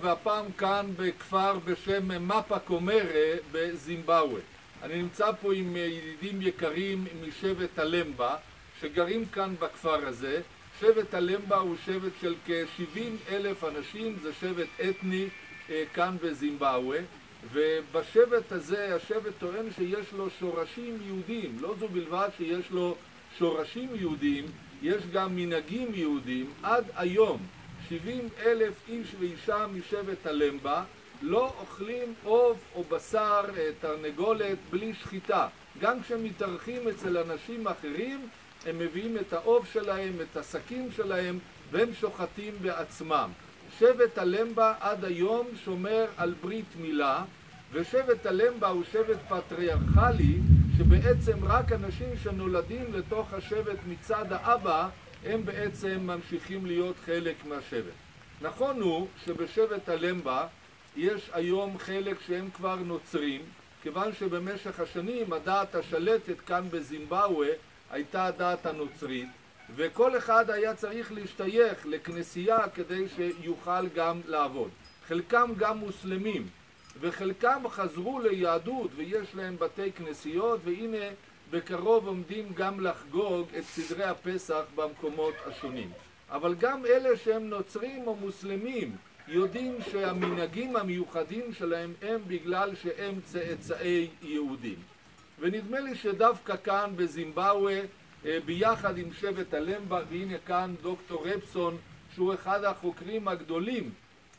והפעם כאן בכפר בשם מפה קומרה בזימבאווה. אני נמצא פה עם ידידים יקרים משבט הלמבה שגרים כאן בכפר הזה. שבט הלמבה הוא שבט של כ-70 אלף אנשים, זה שבט אתני כאן בזימבאווה ובשבט הזה השבט טוען שיש לו שורשים יהודיים, לא זו בלבד שיש לו שורשים יהודיים, יש גם מנהגים יהודיים. עד היום 70 אלף איש ואישה משבט הלמבה לא אוכלים עוף או בשר, תרנגולת, בלי שחיטה. גם כשמתארחים אצל אנשים אחרים הם מביאים את העוף שלהם, את הסכין שלהם והם שוחטים בעצמם. שבט הלמבה עד היום שומר על ברית מילה ושבט הלמבה הוא שבט פטריארכלי שבעצם רק אנשים שנולדים לתוך השבט מצד האבא הם בעצם ממשיכים להיות חלק מהשבט. נכון הוא שבשבט הלמבה יש היום חלק שהם כבר נוצרים כיוון שבמשך השנים הדת השלטת כאן בזימבאווה הייתה הדת הנוצרית וכל אחד היה צריך להשתייך לכנסייה כדי שיוכל גם לעבוד. חלקם גם מוסלמים וחלקם חזרו ליהדות ויש להם בתי כנסיות והנה בקרוב עומדים גם לחגוג את סדרי הפסח במקומות השונים. אבל גם אלה שהם נוצרים או מוסלמים יודעים שהמנהגים המיוחדים שלהם הם בגלל שהם צאצאי יהודים. ונדמה לי שדווקא כאן בזימבאווה ביחד עם שבט הלמבה והנה כאן דוקטור רפסון שהוא אחד החוקרים הגדולים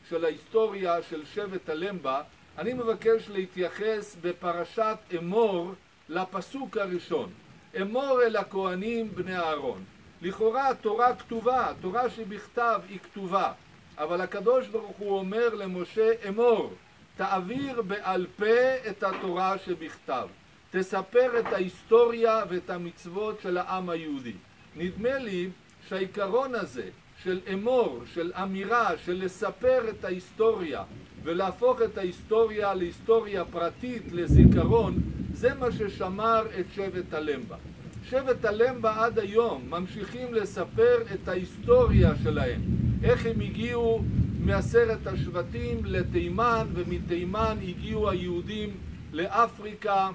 של ההיסטוריה של שבט הלמבה אני מבקש להתייחס בפרשת אמור לפסוק הראשון אמור אל הכהנים בני אהרון לכאורה התורה כתובה, התורה שבכתב היא כתובה אבל הקדוש ברוך הוא אומר למשה אמור תעביר בעל פה את התורה שבכתב תספר את ההיסטוריה ואת המצוות של העם היהודי נדמה לי שהעיקרון הזה של אמור, של אמירה, של לספר את ההיסטוריה ולהפוך את ההיסטוריה להיסטוריה פרטית, לזיכרון זה מה ששמר את שבט הלמבה שבט הלמבה עד היום ממשיכים לספר את ההיסטוריה שלהם איך הם הגיעו מעשרת השבטים לתימן ומתימן הגיעו היהודים לאפריקה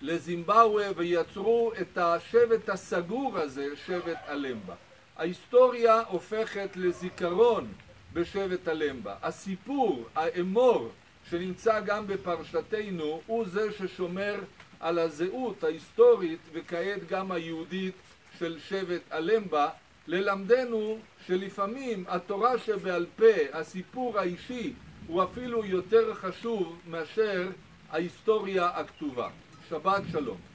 לזימבאווה ויצרו את השבט הסגור הזה, שבט הלמבה. ההיסטוריה הופכת לזיכרון בשבט הלמבה. הסיפור, האמור, שנמצא גם בפרשתנו, הוא זה ששומר על הזהות ההיסטורית וכעת גם היהודית של שבט הלמבה, ללמדנו שלפעמים התורה שבעל פה, הסיפור האישי, הוא אפילו יותר חשוב מאשר ההיסטוריה הכתובה. שבת שלום.